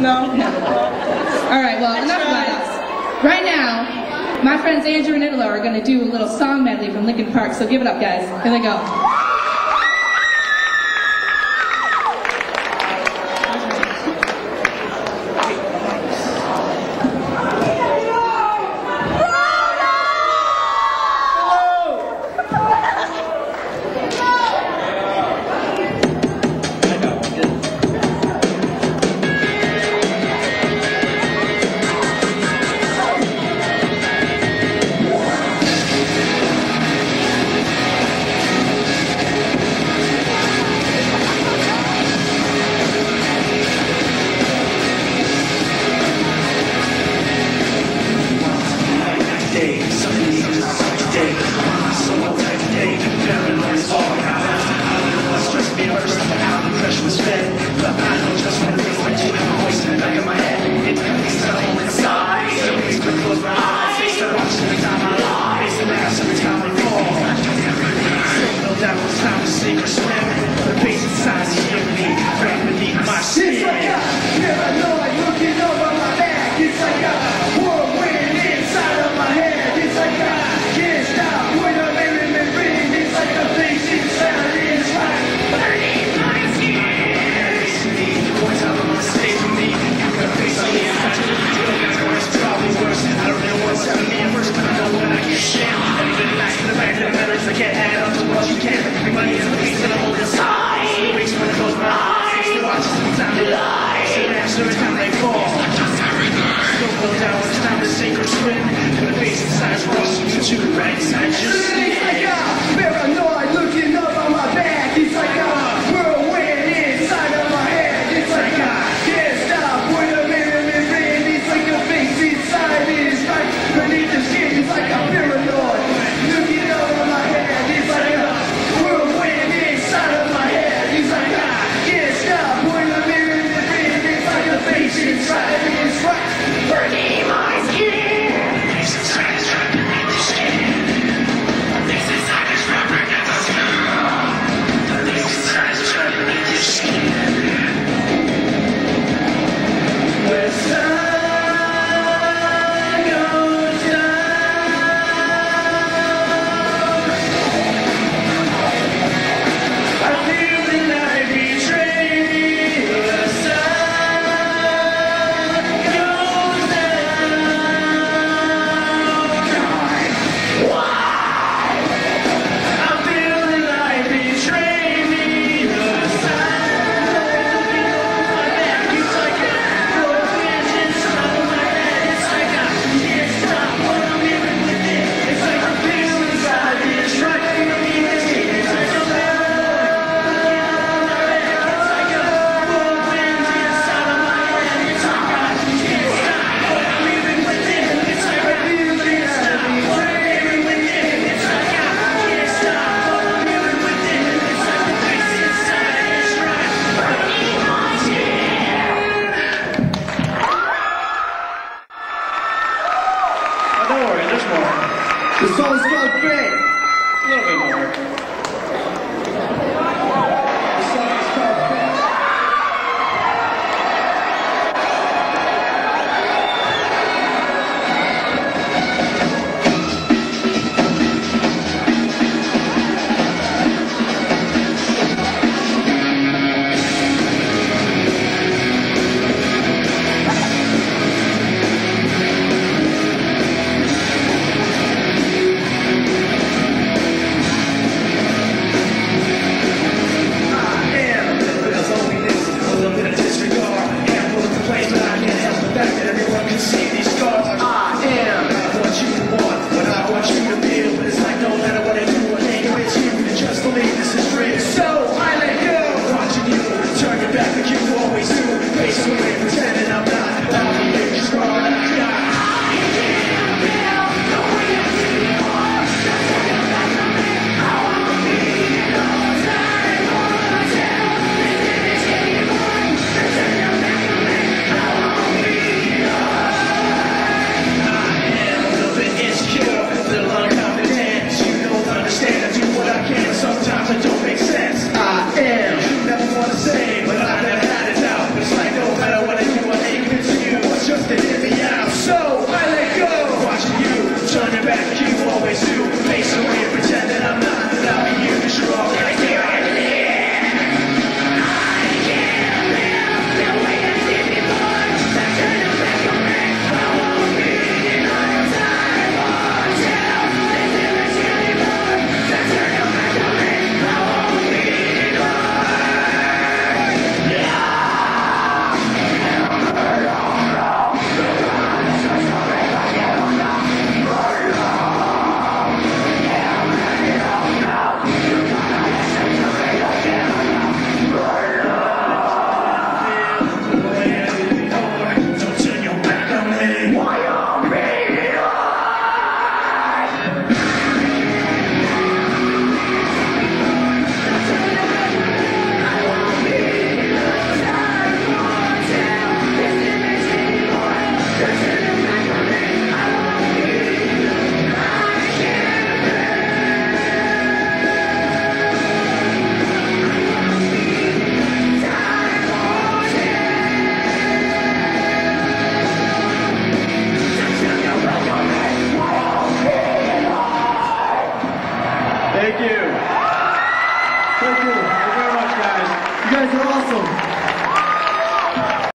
No? No. All right, well, enough about us. Right now, my friends Andrew and Italo are going to do a little song medley from Linkin Park, so give it up, guys. Here they go. Dynamite. I can't add up to what you can. Your money is the piece that I hold inside. So it wakes when I close my eyes. Still watches the time they lie. Still after the time they fall. Still blow down when it's time to sink or swim. In the face of science, we're all to right